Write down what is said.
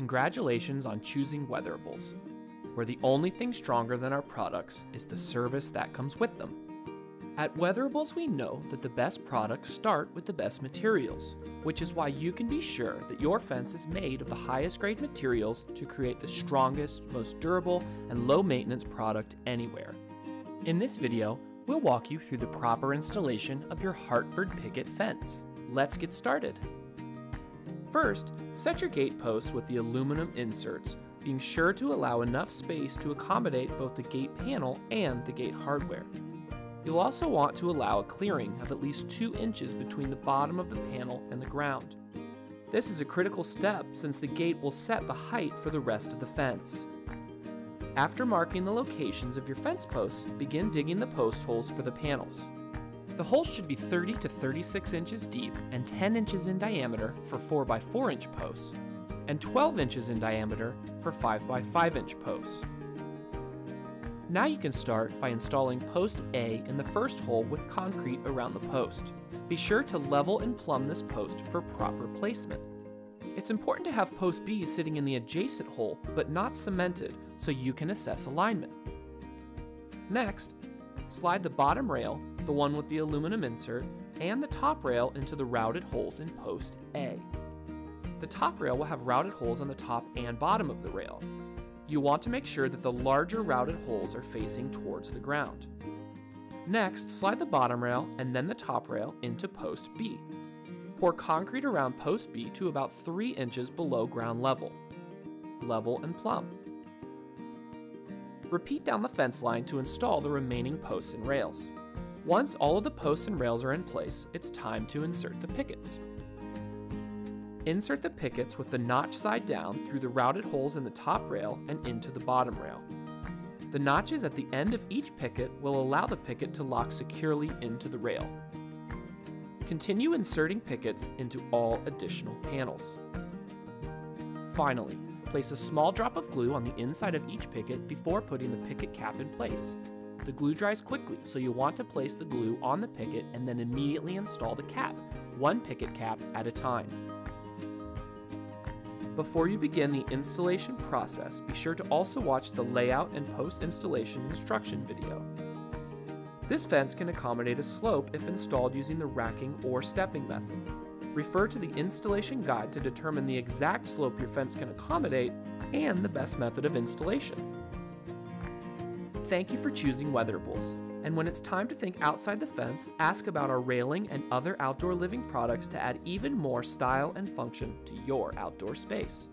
Congratulations on choosing Weatherables, where the only thing stronger than our products is the service that comes with them. At Weatherables, we know that the best products start with the best materials, which is why you can be sure that your fence is made of the highest grade materials to create the strongest, most durable, and low maintenance product anywhere. In this video, we'll walk you through the proper installation of your Hartford picket fence. Let's get started. First, set your gate posts with the aluminum inserts, being sure to allow enough space to accommodate both the gate panel and the gate hardware. You'll also want to allow a clearing of at least 2 inches between the bottom of the panel and the ground. This is a critical step since the gate will set the height for the rest of the fence. After marking the locations of your fence posts, begin digging the post holes for the panels. The holes should be 30 to 36 inches deep and 10 inches in diameter for 4 by 4 inch posts, and 12 inches in diameter for 5 by 5 inch posts. Now you can start by installing post A in the first hole with concrete around the post. Be sure to level and plumb this post for proper placement. It's important to have post B sitting in the adjacent hole but not cemented so you can assess alignment. Next, slide the bottom rail, the one with the aluminum insert, and the top rail into the routed holes in post A. The top rail will have routed holes on the top and bottom of the rail, you want to make sure that the larger routed holes are facing towards the ground. Next, slide the bottom rail and then the top rail into post B. Pour concrete around post B to about 3 inches below ground level. Level and plumb. Repeat down the fence line to install the remaining posts and rails. Once all of the posts and rails are in place, it's time to insert the pickets. Insert the pickets with the notch side down through the routed holes in the top rail and into the bottom rail. The notches at the end of each picket will allow the picket to lock securely into the rail. Continue inserting pickets into all additional panels. Finally, place a small drop of glue on the inside of each picket before putting the picket cap in place. The glue dries quickly, so you'll want to place the glue on the picket and then immediately install the cap, one picket cap at a time. Before you begin the installation process, be sure to also watch the layout and post-installation instruction video. This fence can accommodate a slope if installed using the racking or stepping method. Refer to the installation guide to determine the exact slope your fence can accommodate and the best method of installation. Thank you for choosing Weatherables. And when it's time to think outside the fence, ask about our railing and other outdoor living products to add even more style and function to your outdoor space.